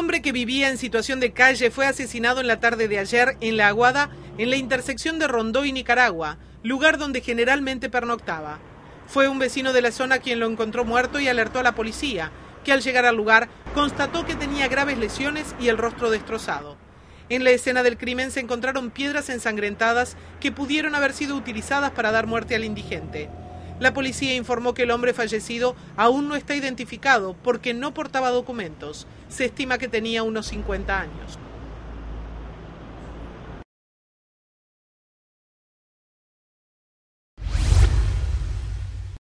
Hombre que vivía en situación de calle fue asesinado en la tarde de ayer en La Aguada, en la intersección de Rondó y Nicaragua, lugar donde generalmente pernoctaba. Fue un vecino de la zona quien lo encontró muerto y alertó a la policía, que al llegar al lugar constató que tenía graves lesiones y el rostro destrozado. En la escena del crimen se encontraron piedras ensangrentadas que pudieron haber sido utilizadas para dar muerte al indigente. La policía informó que el hombre fallecido aún no está identificado porque no portaba documentos. Se estima que tenía unos 50 años.